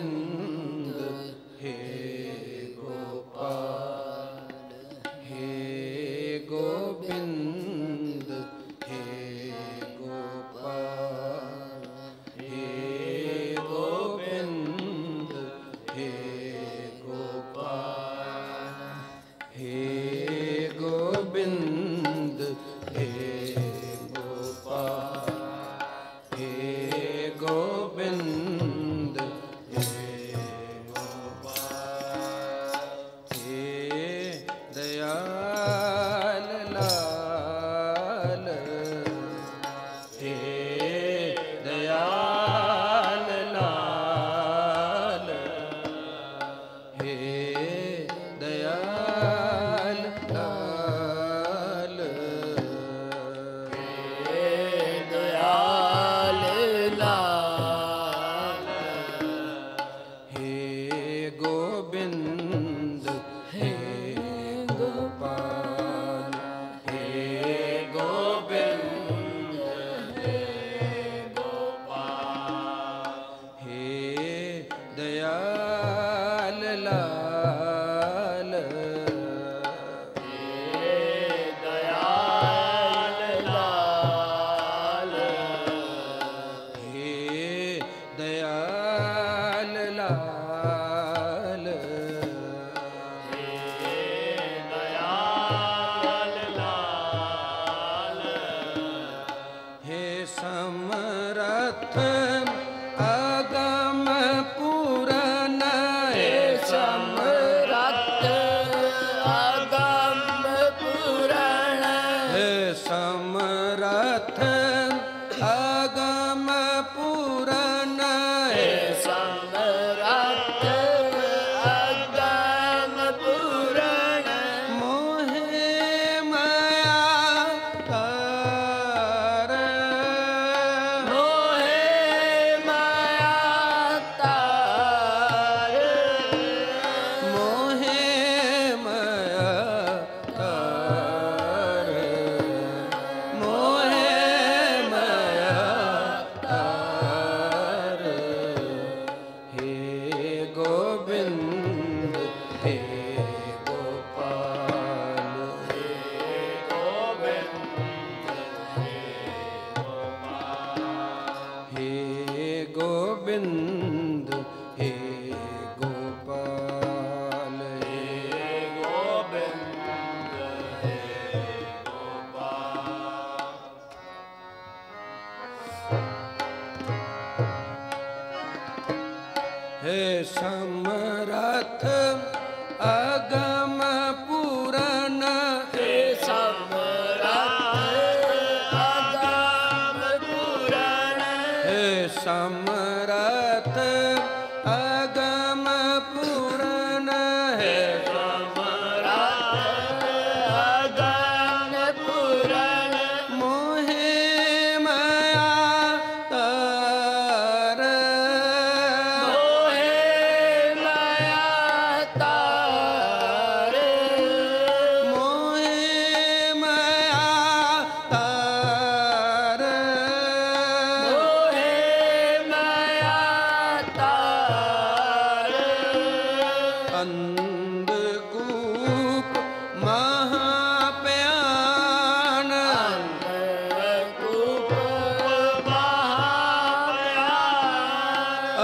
من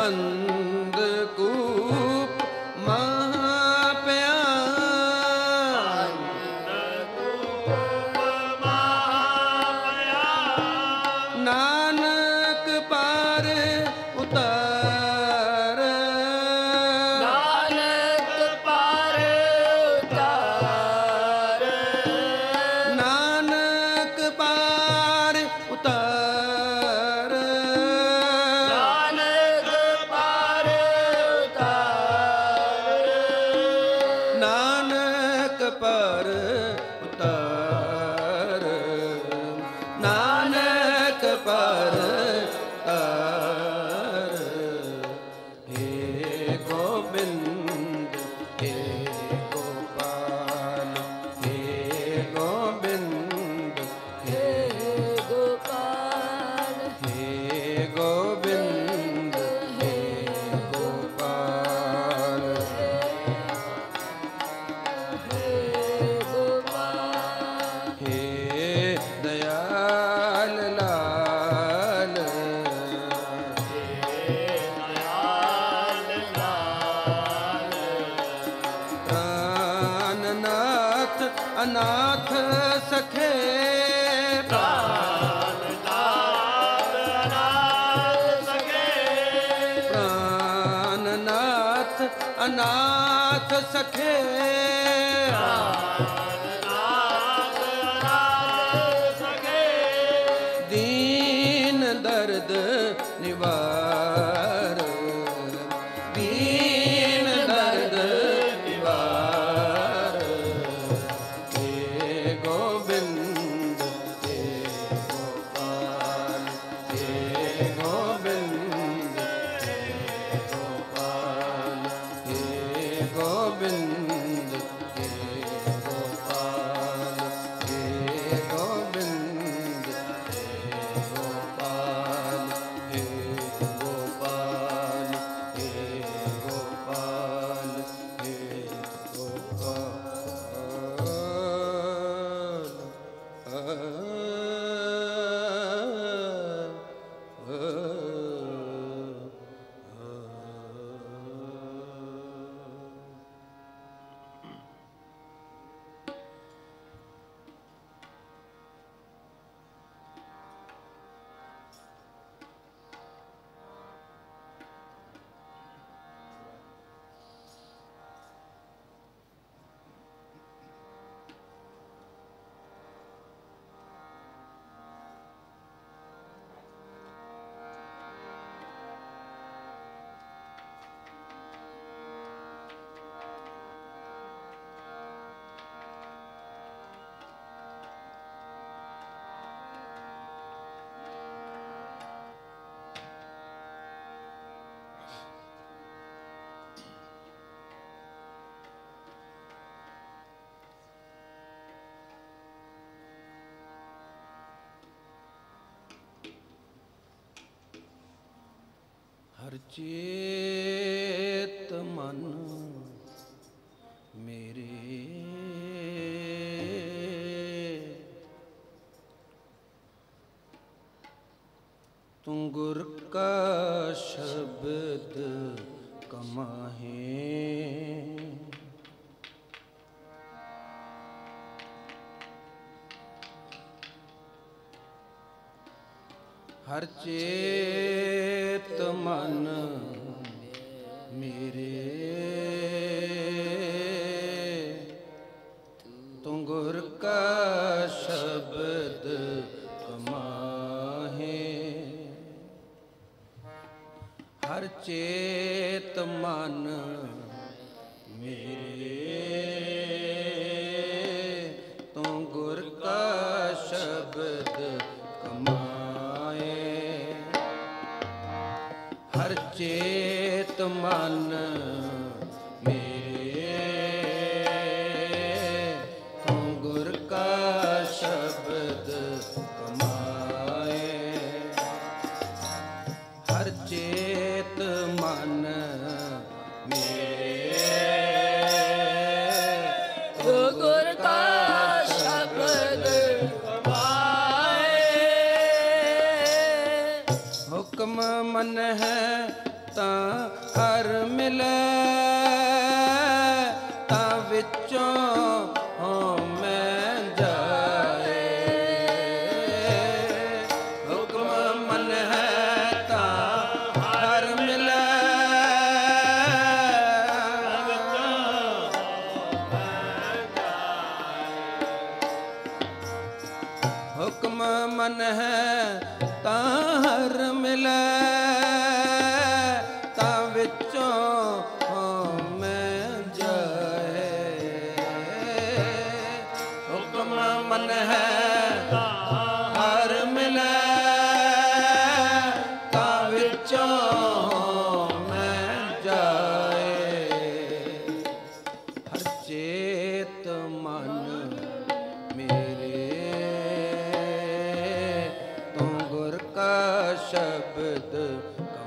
चंद को ਹਰ ਮਨ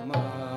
ਕਮਾਏ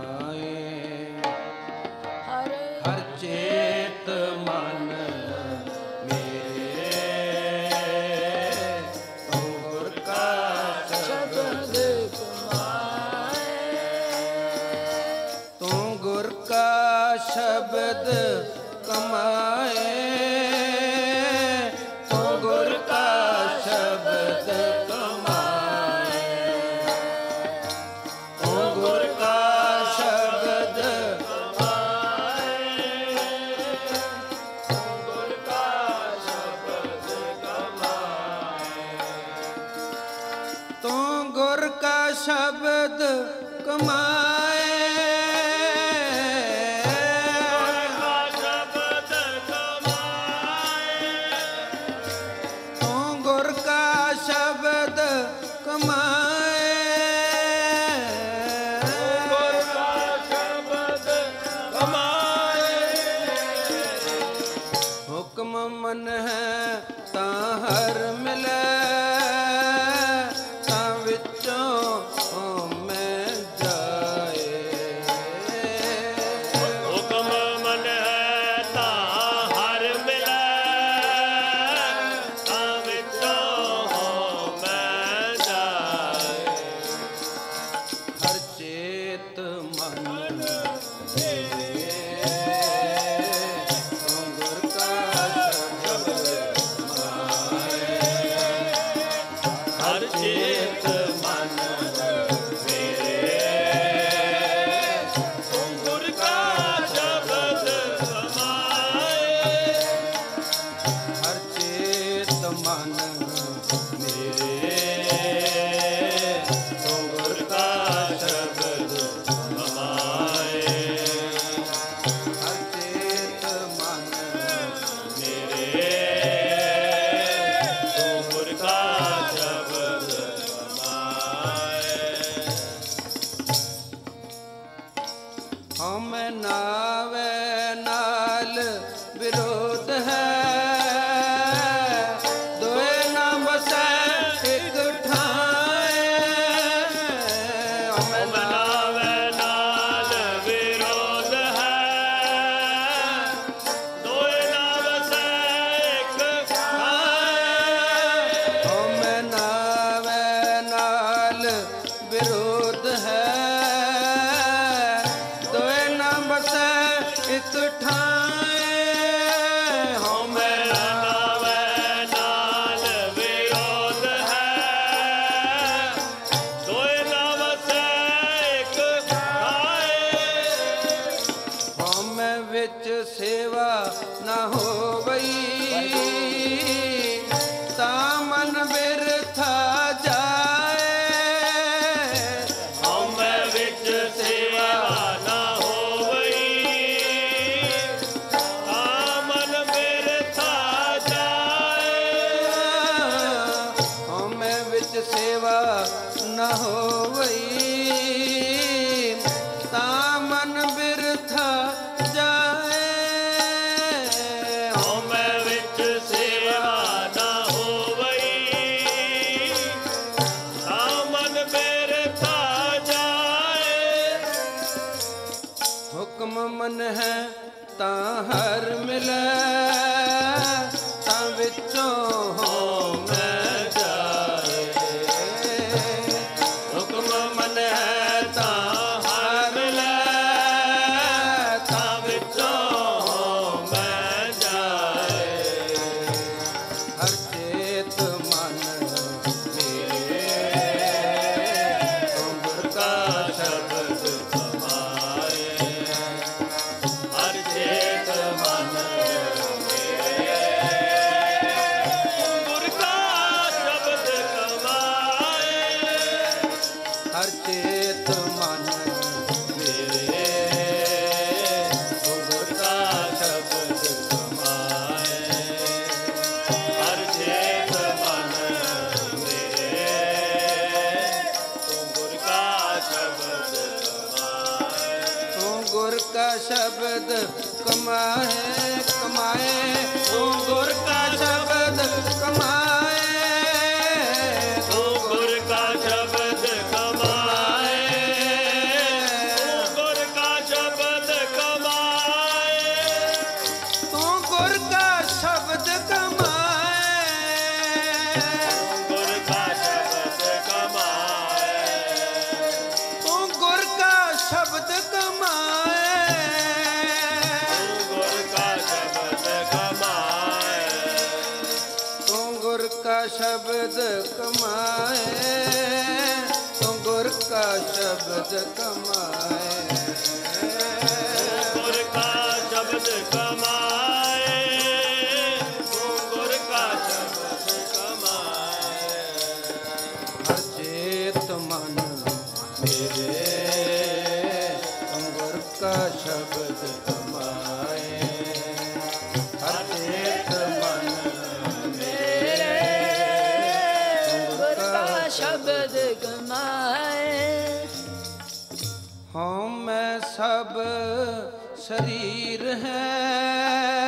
ਹਉ ਸਭ ਸਰੀਰ ਹੈ।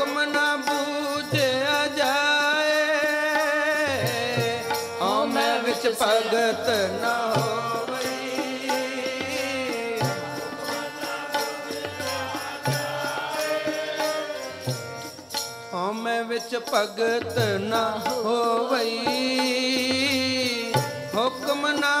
ਹੁਕਮ ਨਾ ਬੂਝਿਆ ਜਾਏ। ਵਿੱਚ ਭਗਤ ਨਾ ਹੋਵਈ ਹਉ ਵਿੱਚ ਭਗਤ ਨਾ ਹੋਵਈ। ਹੁਕਮ ਨਾ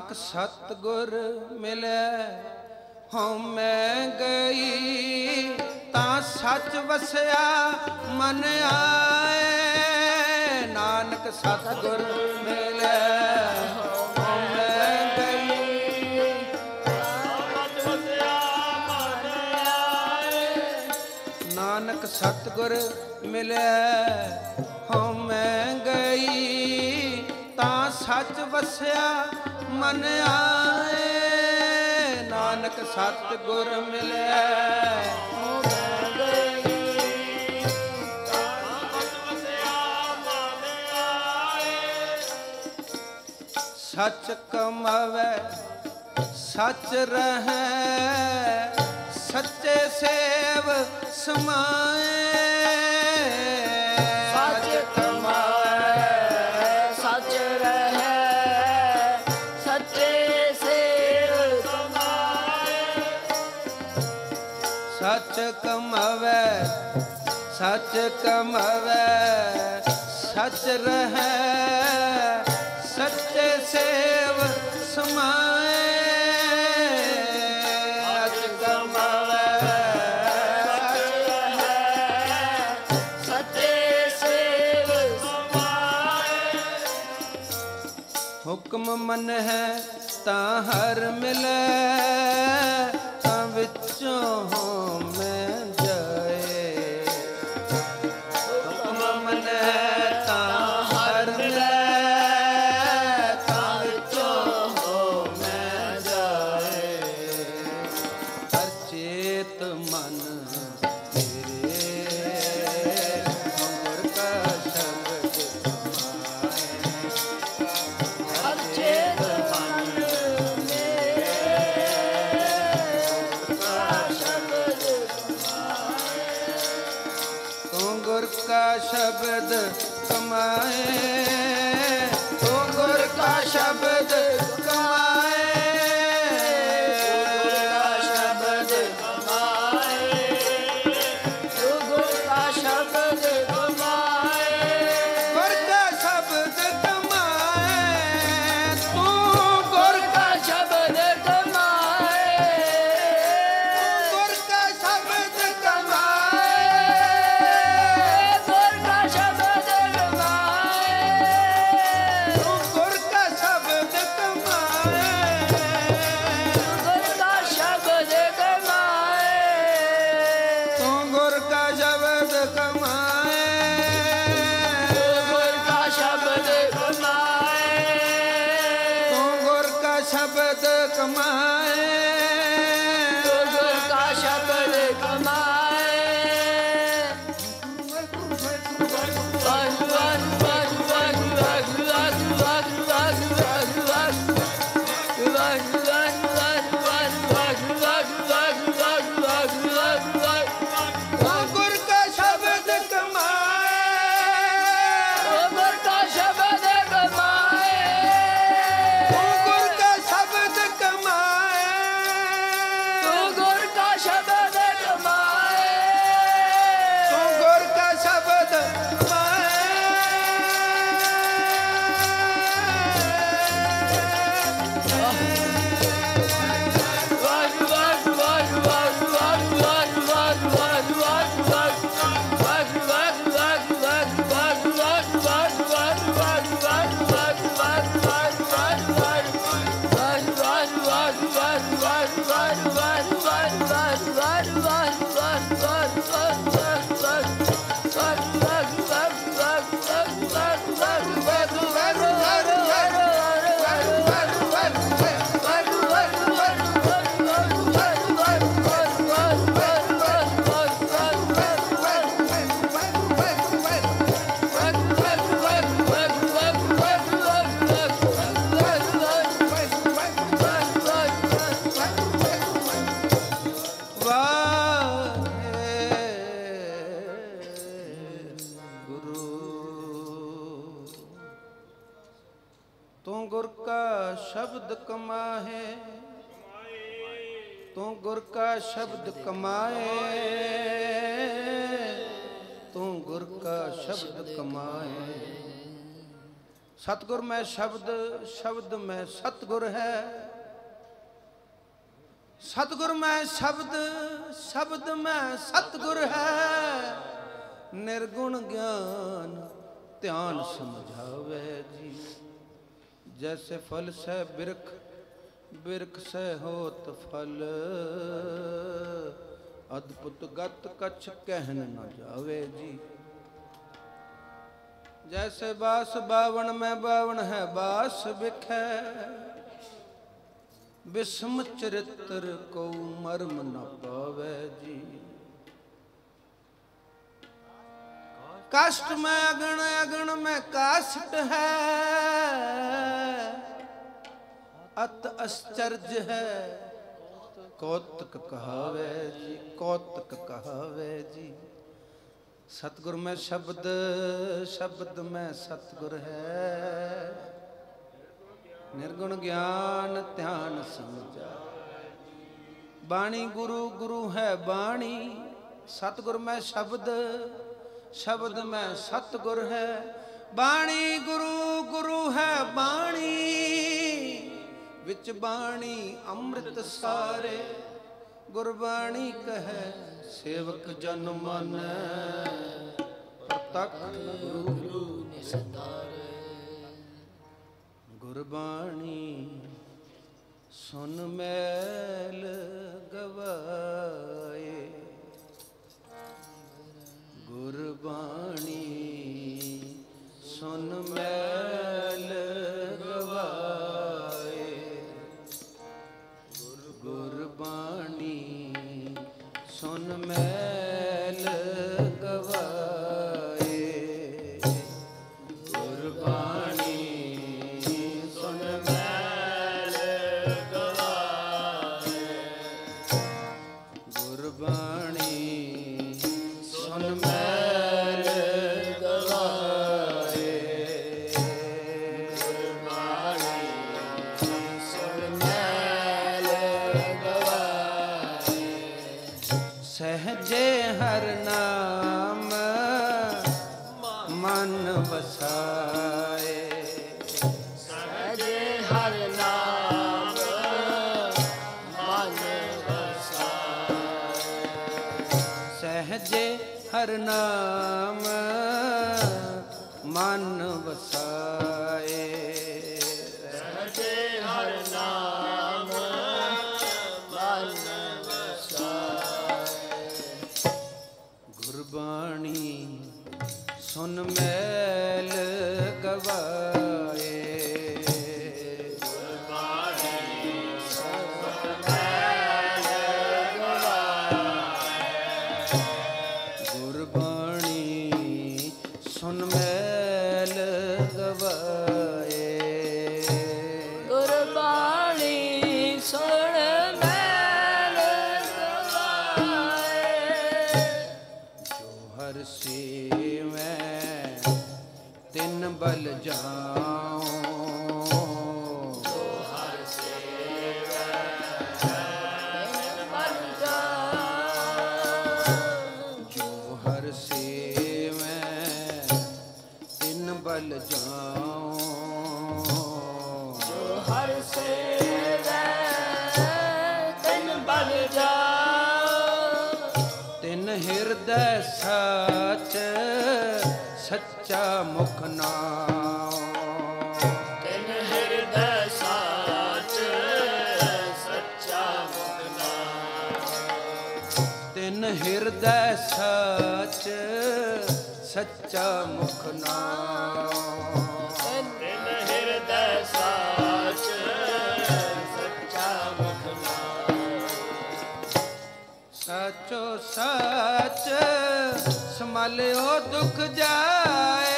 ਨਾਨਕ ਸਤਗੁਰ ਮਿਲੈ, ਹਉ ਮੈਂ ਗਈ, ਤਾਂ ਸੱਚ ਵਸਿਆ, ਮਨ ਆਏ। ਨਾਨਕ ਸਤਗੁਰ ਮਿਲੈ, ਹਉ ਮੈਂ ਗਈ ਨਾਨਕ ਸਤਗੁਰ ਮਿਲੈ, ਹਉ ਗਈ, ਤਾਂ ਸੱਚ ਵਸਿਆ ਮਨ ਆਏ ਨਾਨਕ ਸਤ ਗੁਰ ਮਿਲੇ। ਸੱਚ ਕਮਾਵੇ ਸੱਚ ਰਹੈ ਸੱਚੇ ਸੇਵ ਸਮਾਏ। ਸੱਚ ਕਮਵੈ ਸੱਚ ਕਮਵੈ, ਸੱਚ ਰਹੈ, ਸੱਚੇ ਸੇਵ ਸਮਾਏ। ਹੁਕਮ ਮਨ ਹੈ, ਤਾਂ ਹਰ ਮਿਲੈ, ਤਾਂ ਵਿੱਚੋਂ ਸ਼ਬਦ ਕਮਾਏ। ਸ਼ਬਦ ਕਮਾਏ, ਤੂੰ ਗੁਰ ਕਾ ਸ਼ਬਦ ਕਮਾਏ। ਸਤਗੁਰ ਮੈਂ ਸ਼ਬਦ ਸ਼ਬਦ ਮੈਂ ਸਤਗੁਰ ਹੈ। ਸਤਗੁਰ ਮੈਂ ਸ਼ਬਦ ਸ਼ਬਦ ਮੈਂ ਸਤਗੁਰ ਹੈ। ਨਿਰਗੁਣ ਗਿਆਨ ਧਿਆਨ ਸਮਝਾਵੇ ਜੀ। ਜੈਸੇ ਫਲ ਸਹਿ ਬਿਰਖ ਬਿਰਖ ਸਹਿ ਹੋਤ ਫਲ। ਅਦਭੁਤ ਗਤ ਕਛ ਕਹਿਨ ਨ ਜਾਵੇ ਜੀ। ਜੈਸੇ ਬਾਸ ਬਾਵਣ, ਮੈਂ ਬਾਵਣ ਹੈ ਬਾਸ ਵਿਖੈ। ਬਿਸਮ ਚਰਿਤਰ ਕੋ ਮਰਮ ਨ ਪਾਵੇ ਜੀ। ਕਸ਼ਟ ਮੈਂ ਅਗਣ ਅਗਣ ਮੈਂ ਕਸ਼ਟ ਹੈ। ਅਤ ਅਸਚਰਜ ਹੈ। ਕੌਤਕ ਕਹਾਵੇ ਜੀ, ਕੌਤਕ ਕਹਾਵੇ ਜੀ। ਸਤਗੁਰ ਮੈਂ ਸ਼ਬਦ ਸ਼ਬਦ ਮੈਂ ਸਤਗੁਰ ਹੈ। ਨਿਰਗੁਣ ਗਿਆਨ ਧਿਆਨ ਸਮਝਾ। ਬਾਣੀ ਗੁਰੂ ਗੁਰੂ ਹੈ ਬਾਣੀ। ਸਤਗੁਰ ਮੈਂ ਸ਼ਬਦ ਸ਼ਬਦ ਮੈਂ ਸਤਗੁਰ ਹੈ। ਬਾਣੀ ਗੁਰੂ ਗੁਰੂ ਹੈ ਬਾਣੀ। ਵਿੱਚ ਬਾਣੀ ਅੰਮ੍ਰਿਤ ਸਾਰੇ, ਗੁਰਬਾਣੀ ਕਹੈ, ਸੇਵਕ ਜਨ ਮਨ। ਪ੍ਰਤੱਖ ਗੁਰੂ ਗੁਰਬਾਣੀ ਸੁਨ ਮੈਲ ਗਵਾਏ। ਗੁਰਬਾਣੀ ਸੁਨ ਮੈਲ ਸਾਚ ਸੱਚਾ ਮੁਖ ਨਾਮ। ਤਿਨ ਹਿਰਦੈ ਸਾਚ ਸੱਚਾ ਮੁਕਨਾ ਸਾਚੋ ਸਾਚ ਸੰਭਾਲਿਓ ਦੁਖ ਜਾਏ।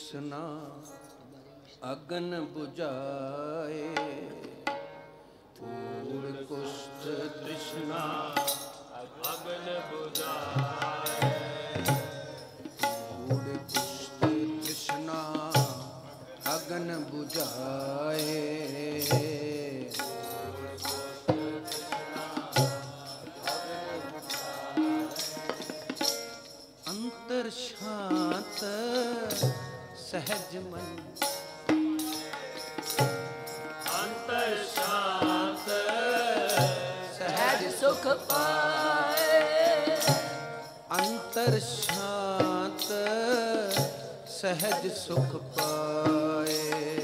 ज्योत्सना अगन बुझाए। पूर्ण कुष्ठ तृष्णा अगन बुझाए। पूर्ण कुष्ठ तृष्णा अगन बुझाए। ਸਹਿਜ ਮਨ। ਅੰਤ ਸ਼ਾਂਤ। ਸਹਿਜ ਸੁਖ ਪਾਏ। ਅੰਤਰ ਸ਼ਾਂਤ। ਸਹਿਜ ਸੁਖ ਪਾਏ।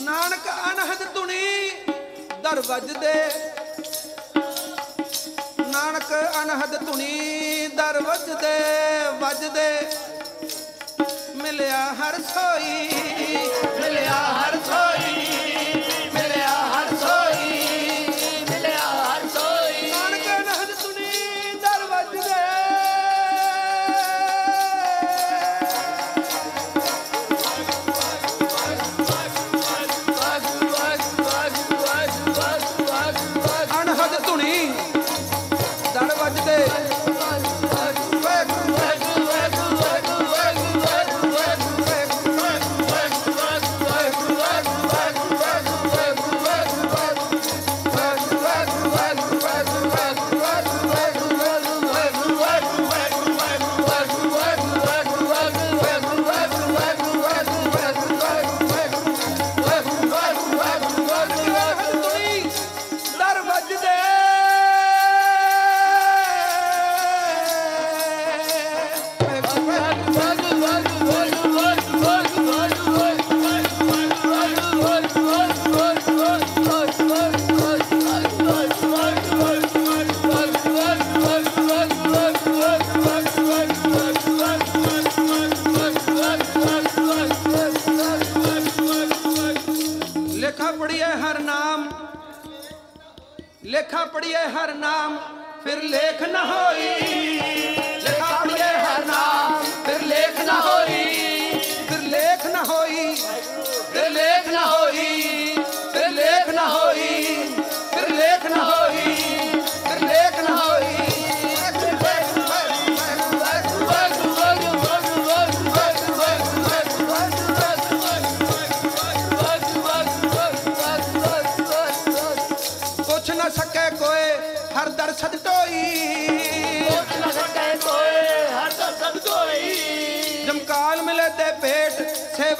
ਨਾਨਕ ਅਨਹਦ ਧੁਨੀ ਦਰ ਵੱਜਦੇ ਨਾਨਕ ਅਨਹਦ ਧੁਨੀ ਦਰ ਵੱਜਦੇ ਵੱਜਦੇ ਮਿਲਿਆ ਹਰ ਸੋਈ, ਮਿਲਿਆ ਹਰ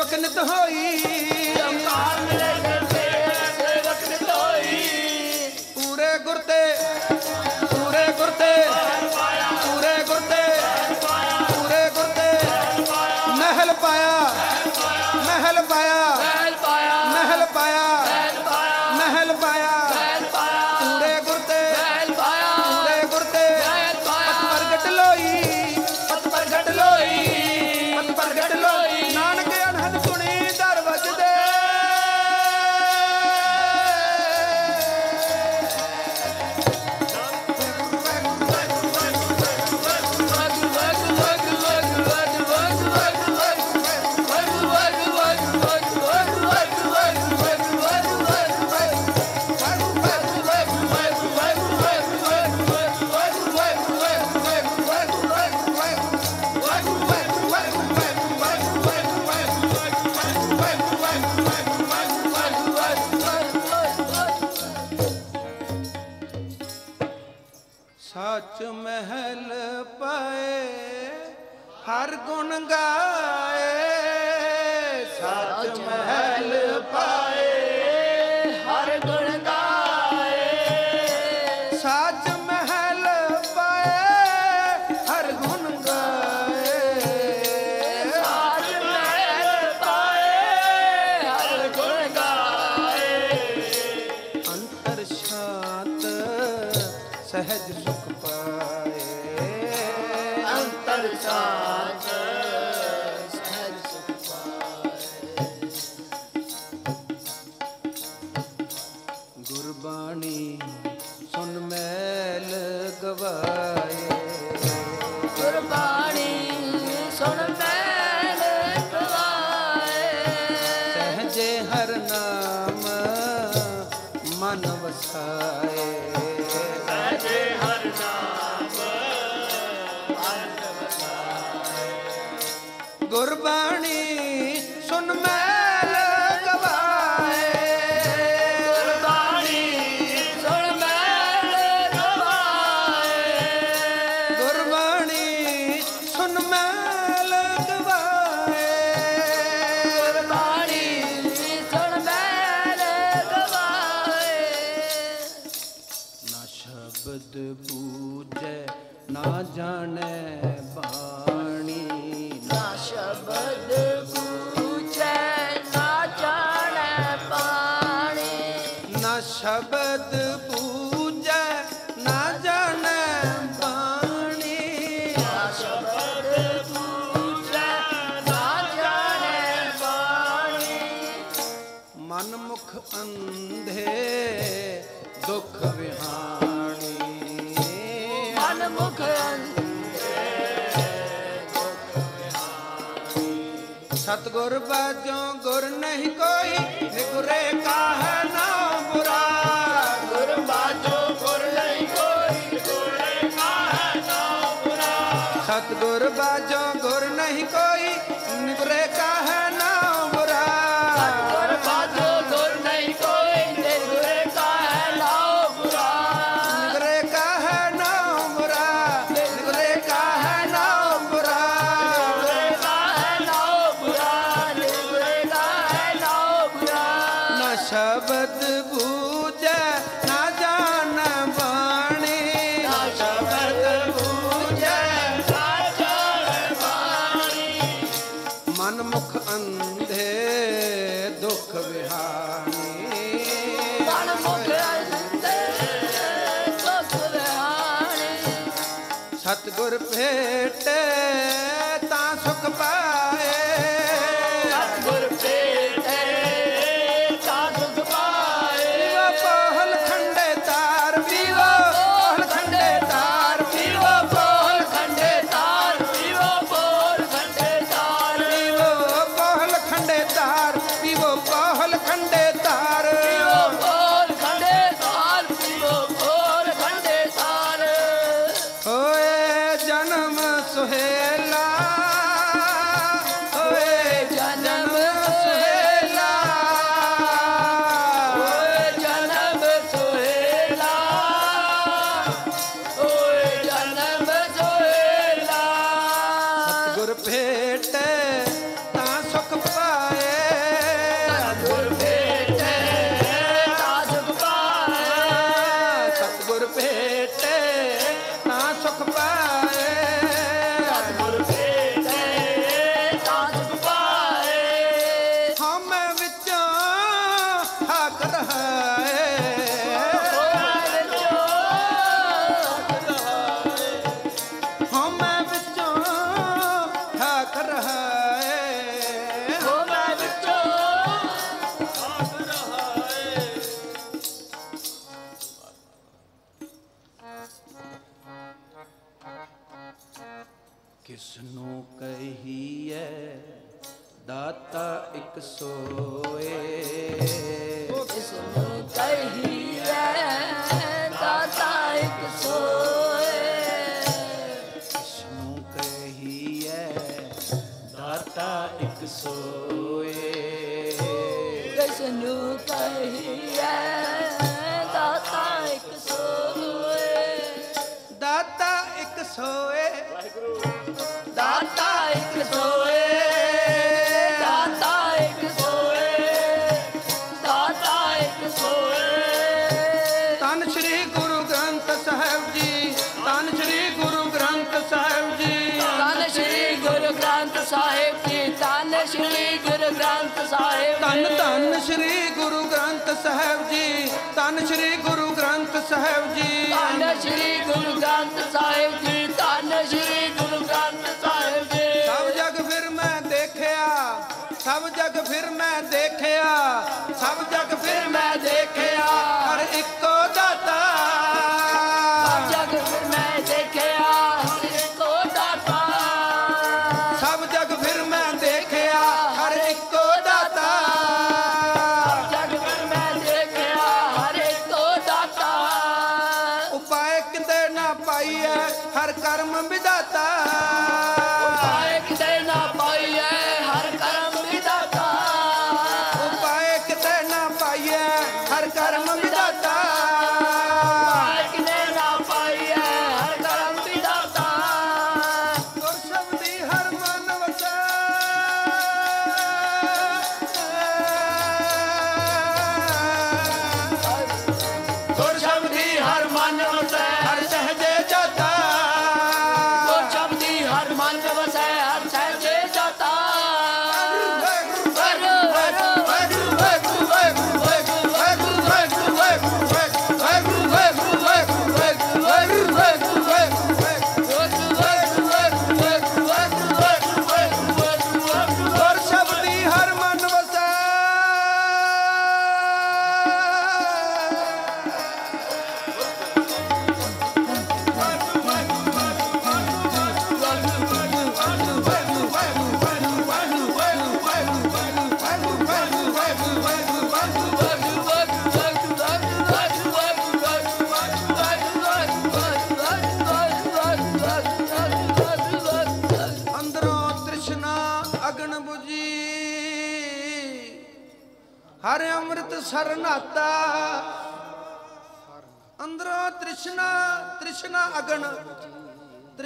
ਬਕਨਤ ਹੋਈ। さ बजो गुर नहीं कोई गुरे का है ना बुरा गुर बाजो गुर नहीं कोई का है ना बुरा सतगुर बाजो गुर नहीं कोई ਗੁਰ ਭੇਟੇ ਤਾਂ ਸੁਖ ਪਾ ਕਿਸ ਨੂੰ ਕਹੀਏ ਦਾਤਾ ਇੱਕ ਸੋਏ। ਕਿਸ ਨੂੰ ਕਹੀਏ ਸਾਹਿਬ ਜੀ ਤਨ ਸ੍ਰੀ ਗੁਰੂ ਗ੍ਰੰਥ ਸਾਹਿਬ ਜੀ। ਧੰਨ ਸ੍ਰੀ ਗੁਰੂ ਗ੍ਰੰਥ ਸਾਹਿਬ ਜੀ ਤਨ ਸ੍ਰੀ ਗੁਰੂ ਗ੍ਰੰਥ ਸਾਹਿਬ ਜੀ। ਧੰਨ ਸ੍ਰੀ ਗੁਰੂ ਗ੍ਰੰਥ ਸਾਹਿਬ ਜੀ ਧੰਨ ਸ੍ਰੀ ਗੁਰੂ ਗ੍ਰੰਥ ਸਾਹਿਬ ਜੀ। ਸਭ ਜਗ ਫਿਰ ਮੈਂ ਦੇਖਿਆ ਸਭ ਜਗ ਫਿਰ ਮੈਂ ਦੇਖਿਆ ਸਭ ਜਗ ਫਿਰ ਮੈਂ ਦੇਖਿਆ। ਹਰ ਇੱਕੋ ਦਾਤਾ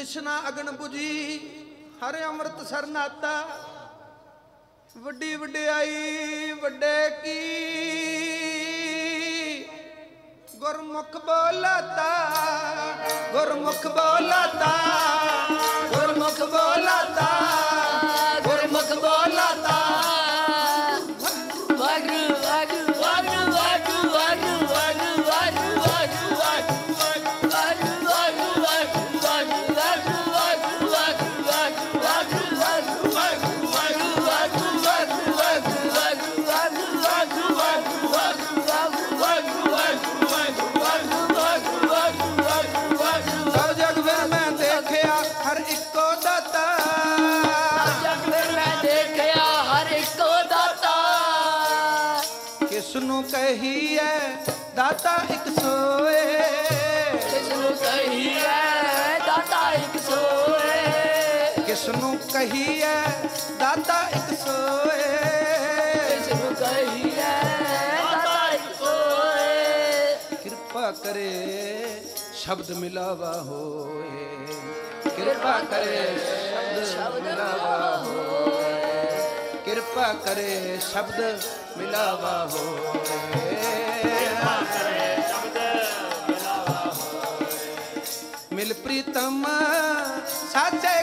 ਤ੍ਰਿਸ਼ਨਾ ਅਗਨ 부ਜੀ ਹਰ ਅੰਮ੍ਰਿਤ ਸਰਨਾਤਾ ਵੱਡੀ ਵਡਿਆਈ, ਵੱਡੇ ਕੀ। ਗੁਰਮੁਖ ਬੋਲਤਾ ਗੁਰਮੁਖ ਬੋਲਤਾ ਗੁਰਮੁਖ ਬੋਲਤਾ। ਦਾਤਾ ਇੱਕ ਸੋਏ। ਕਿਸ ਨੂੰ ਕਹੀਏ ਦਾਤਾ ਇੱਕ ਸੋਏ। ਕਿਸ ਨੂੰ ਦਾਤਾ ਇੱਕ ਸੋਏ। ਕਿਸ ਨੂੰ ਕਹੀਏ ਦਾਤਾ ਇੱਕ ਸੋਏ। ਕਿਰਪਾ ਕਰੇ ਸ਼ਬਦ ਮਿਲਾਵਾ ਹੋਏ। ਕਿਰਪਾ ਕਰੇ ਸ਼ਬਦ ਮਿਲਾਵਾ ਹੋਏ। ਕਿਰਪਾ ਕਰੇ ਸ਼ਬਦ ਮਿਲਾਵਾ ਹੋਏ। ਮਿਲ ਪ੍ਰੀਤਮ ਸਾਚੇ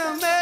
enemy.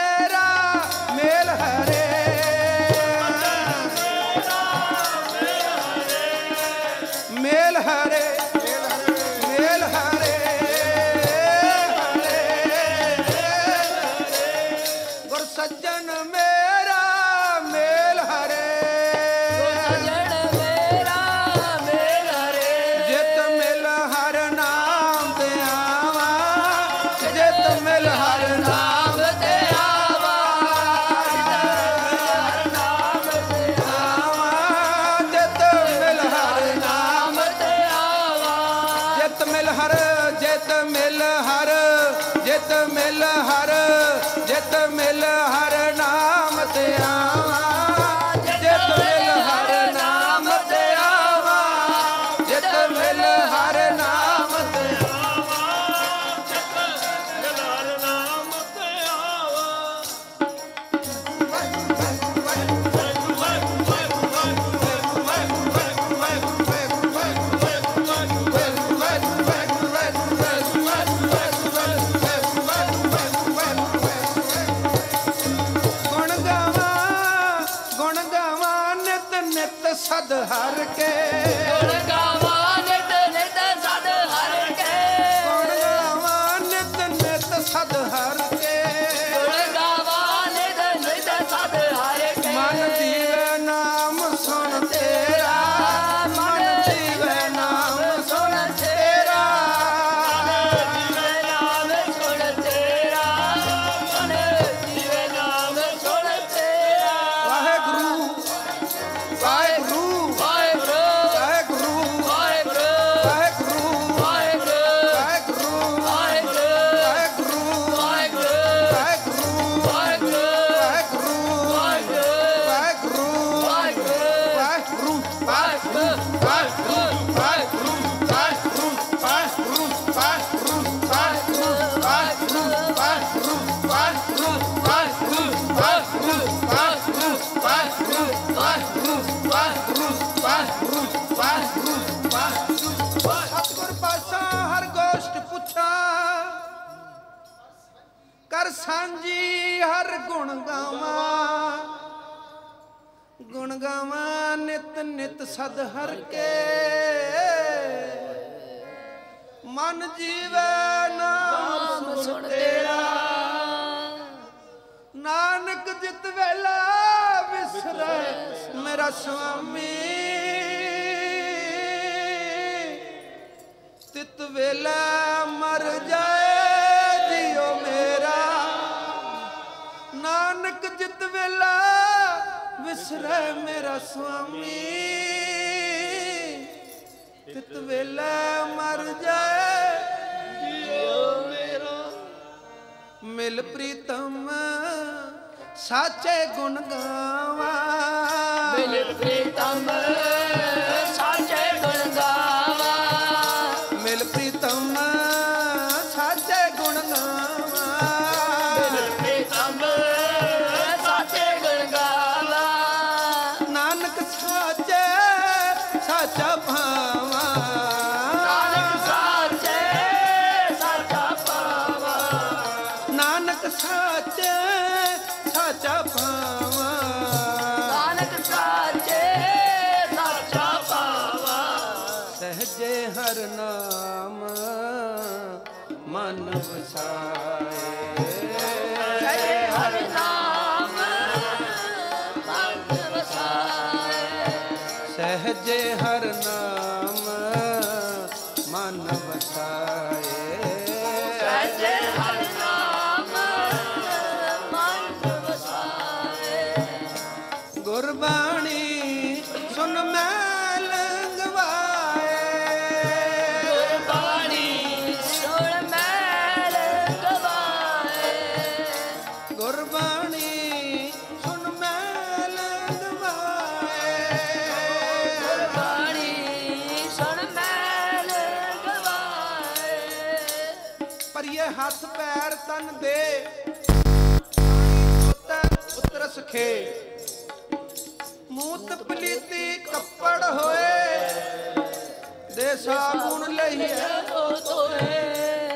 हार के ਸਤਗੁਰ ਪਾਸਾ ਹਰ ਗੋਸ਼ਟ ਪੁੱਛਾ। ਕਰ ਸਾਂਝੀ ਹਰ ਗੁਣ ਗਾਵਾਂ। ਗੁਣ ਗਾਵਾਂ, ਨਿਤ ਨਿਤ ਸਦ ਹਰ ਕੇ ਮਨ ਜੀਵੇ ਨਾਮ ਸੁਣ ਤੇਰਾ। ਨਾਨਕ ਜਿਤ ਵੇਲਾ ਵਿਸਰੈ ਮੇਰਾ ਸੁਆਮੀ। ਤਿਤ ਵੇਲਾ ਮਰ ਜਾਏ, ਜਿਉ ਮੇਰਾ। ਨਾਨਕ ਜਿਤ ਵੇਲਾ ਵਿਸਰੈ ਮੇਰਾ ਸੁਆਮੀ। ਤਿਤ ਵੇਲਾ ਮਰ ਜਾਏ, ਜਿਉ ਮੇਰਾ। ਮਿਲ ਪ੍ਰੀਤਮ, ਸਾਚੇ ਗੁਣ ਗਾਵਾ। ਮਿਲ ਪ੍ਰੀਤਮ ਜੇ ਹਰ ਨਾਮ ਮਨ ਵਸਾਏ ਸਾਗੁਣ ਲਈਏ। ਉਹ ਤੋਏ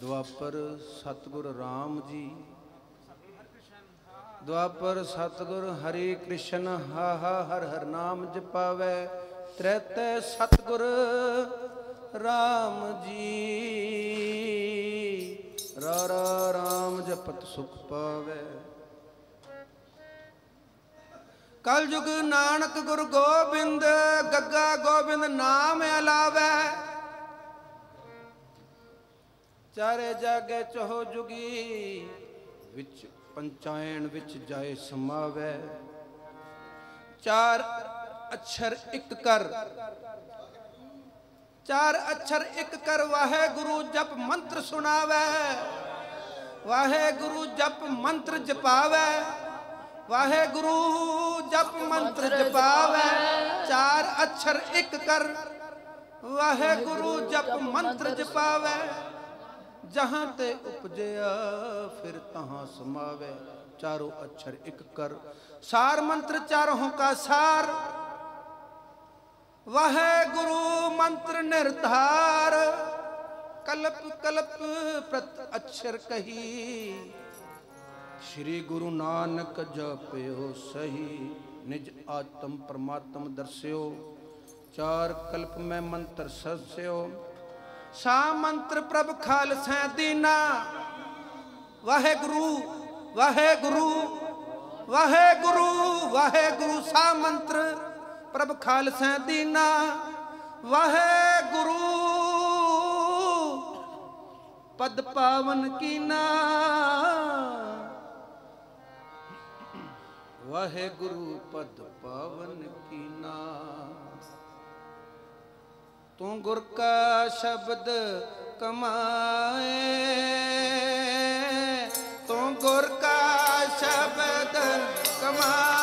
ਦੁਆਪਰ ਸਤਗੁਰ RAM ਜੀ। ਦੁਆਪਰ ਸਤਗੁਰ ਹਰੀ ਕ੍ਰਿਸ਼ਨ, ਹਾ ਹਾ ਹਰ ਹਰ ਨਾਮ ਜਪਾਵੇ। ਤ੍ਰੈਤ ਸਤਗੁਰ RAM ਜੀ। ਰਾ ਰਾ ਰਾਮ ਜਪਤ ਸੁਖ ਪਾਵੇ। ਕਲ ਯੁਗ ਨਾਨਕ ਗੁਰ ਗੋਬਿੰਦ, ਗੱਗਾ ਗੋਬਿੰਦ ਨਾਮ ਅਲਾਵੇ। ਚਾਰੇ ਜਾਗੇ ਚਹੋ ਜੁਗੀ, ਵਿੱਚ ਪੰਚਾਇਣ ਵਿੱਚ ਜਾਏ ਸਮਾਵੇ। ਚਾਰ ਅਛਰ ਇੱਕ ਕਰ। ਚਾਰ ਅਛਰ ਇੱਕ ਕਰ, ਵਾਹਿਗੁਰੂ ਜਪ ਮੰਤਰ ਸੁਣਾਵੇ। ਵਾਹਿਗੁਰੂ ਜਪ ਮੰਤਰ ਜਪਾਵੇ। ਵਾਹਿਗੁਰੂ ਜਪ ਮੰਤਰ ਜਪਾਵੇ। ਚਾਰ ਅਛਰ ਇੱਕ ਕਰ। ਵਾਹਿਗੁਰੂ ਜਪ ਮੰਤਰ ਜਪਾਵੇ। ਜਹਾਂ ਤੇ ਉਪਜਿਆ, ਫਿਰ ਤਹਾਂ ਸਮਾਵੇ। ਚਾਰੋ ਅਛਰ ਇੱਕ ਕਰ। ਸਾਰ ਮੰਤਰ ਚਾਰੋਂ ਕਾ ਸਾਰ। ਵਾਹਿਗੁਰੂ ਮੰਤਰ ਨਿਰਧਾਰ। ਕਲਪ ਕਲਪ ਪ੍ਰਤ ਅਛਰ ਕਹੀ। ਸ੍ਰੀ ਗੁਰੂ ਨਾਨਕ ਜਪਿਓ ਸਹੀ। ਨਿਜ ਆਤਮ ਪਰਮਾਤਮ ਦਰਸਿਓ। ਚਾਰ ਕਲਪ ਮੈਂ ਮੰਤਰ ਸਸਿਓ। ਸਾ ਮੰਤਰ ਪ੍ਰਭ ਖਾਲਸਾ ਦੀਨਾ। ਵਾਹਿਗੁਰੂ ਵਾਹਿਗੁਰੂ ਵਾਹਿਗੁਰੂ ਵਾਹਿਗੁਰੂ ਸਾ ਮੰਤਰ ਪ੍ਰਭ ਖਾਲਸਾ ਦੀਨਾ। ਵਾਹਿਗੁਰੂ, ਪਦ ਪਾਵਨ ਕੀਨਾ ਵਾਹਿਗੁਰੂ, ਪਦ ਪਾਵਨ ਕੀਨਾ ਤੂੰ ਗੁਰ ਕਾ ਸ਼ਬਦ ਕਮਾਏ। ਤੂੰ ਗੁਰ ਕਾ ਸ਼ਬਦ ਕਮਾਏ।